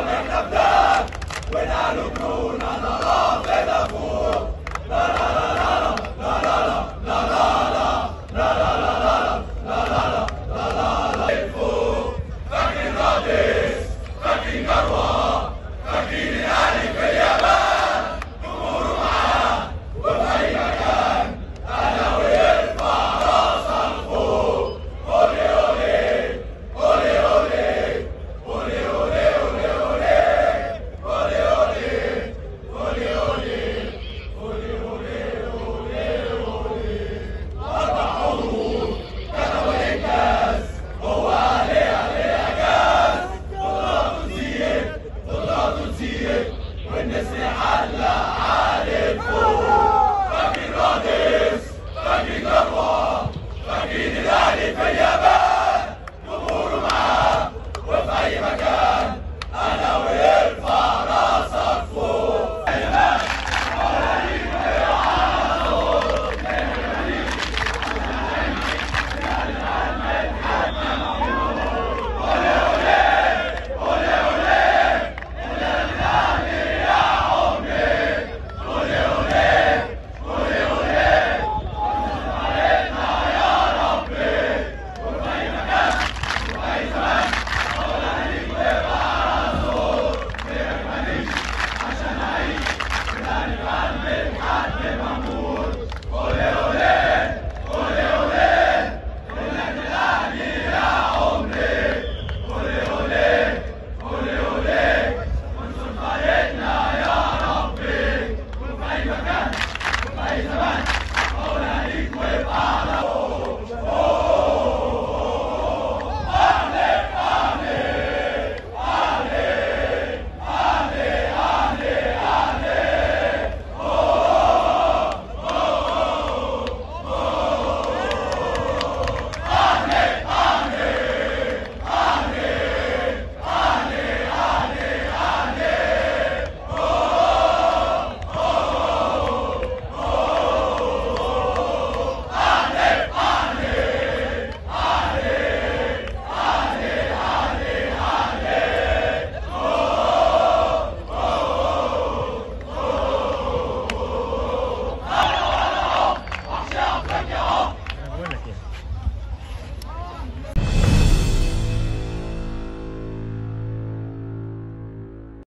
we're not Winalum ونسرح على